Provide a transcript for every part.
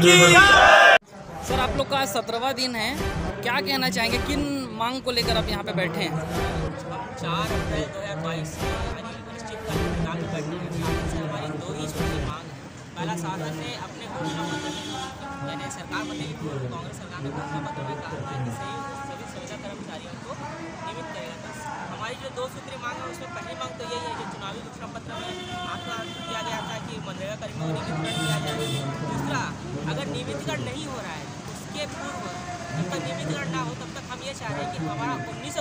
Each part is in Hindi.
सर आप लोग का आज सत्रहवा दिन है। क्या कहना चाहेंगे? किन मांग को लेकर आप यहाँ पे बैठे हैं? चार अप्रैल दो हज़ार बाईस हैं ही है। पहला शासन ने अपने घोषणा पत्र में यानी सरकार बदलेगी पूर्व कांग्रेस सरकार ने घोषणा पत्र में कहा था कि सही सभी संविदा कर्मचारियों को नियमित करेगा। बस हमारी जो दो सूत्री मांग है उसमें पहली मांग तो यही है कि चुनावी घोषणा पत्र में आत्मा किया गया था कि मनरेगा कर्मियों को नियमितकरण नियमितकरण नहीं हो रहा है। उसके पूर्व जब तक नियमितकरण ना हो, तब तक हम ये चाह रहे हैं कि हमारा उन्नीस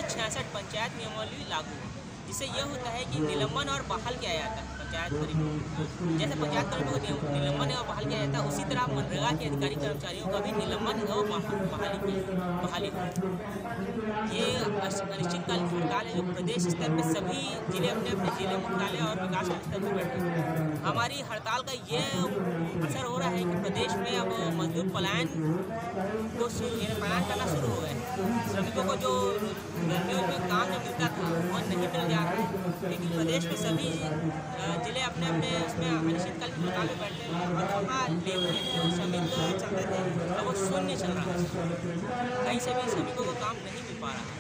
पंचायत नियमावली लागू हो। जिससे यह होता है कि निलंबन और बहाल किया जाता है। पंचायत कर्मियों जैसे पंचायत कर्मियों को निलंबन और बहाल किया जाता है, उसी तरह मनरेगा के अधिकारी, कर्मचारियों का भी निलंबन बहा- बहाली की बहाली ये अनिश्चितकालीन हड़ताल है जो प्रदेश स्तर पे सभी ज़िले अपने अपने ज़िले मुख्यालय और विकास स्तर पर बैठे हमारी हड़ताल का ये असर हो रहा है कि प्रदेश में अब मजदूर पलायन को पलायन करना शुरू हो गए। श्रमिकों को जो गर्मियों में काम जो मिलता था वो नहीं मिल जा रहा है लेकिन प्रदेश के सभी ज़िले अपने अपने उसमें अनिश्चितकालीन हड़ताल में बैठे हैं और वहाँ लेबर जो श्रमिक चलते थे अब वो शून्य चल रहा है। कहीं से भी श्रमिकों को काम नहीं मिल पा रहा है।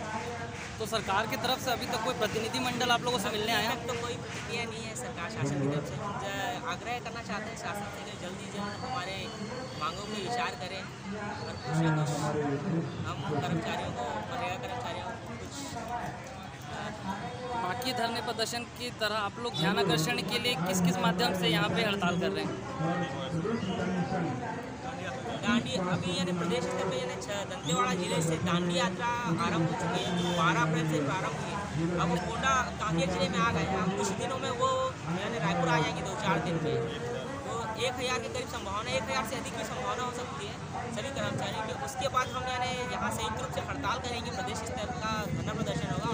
तो सरकार की तरफ़ से अभी तक कोई प्रतिनिधि मंडल आप लोगों से मिलने आया? तो कोई प्रतिक्रिया नहीं है सरकार शासन की तरफ़ से। हम आग्रह करना चाहते हैं शासन से कि जल्दी जल्द हमारे मांगों पर विचार करें और कुछ ना कुछ हम कर्मचारियों को मनरेगा कर्मचारियों को बाकी धरने प्रदर्शन की तरह आप लोग ध्यान आकर्षण के लिए किस किस माध्यम से यहाँ पे हड़ताल कर रहे हैं? दांडी अभी यानी प्रदेश स्तर पर यानी दंतेवाड़ा ज़िले से दांडी यात्रा आरंभ हो चुकी है बारह अप्रैल से प्रारंभ हुई अब कोटा कांकेर ज़िले में आ गए हैं। कुछ दिनों में वो यानी रायपुर आ जाएँगे, दो चार दिन में। तो एक हज़ार के करीब संभावना, एक हज़ार से अधिक की संभावना हो सकती है सभी कर्मचारियों की। उसके बाद हम यानी यहाँ संयुक्त रूप से हड़ताल करेंगे, प्रदेश स्तर का धरना प्रदर्शन होगा।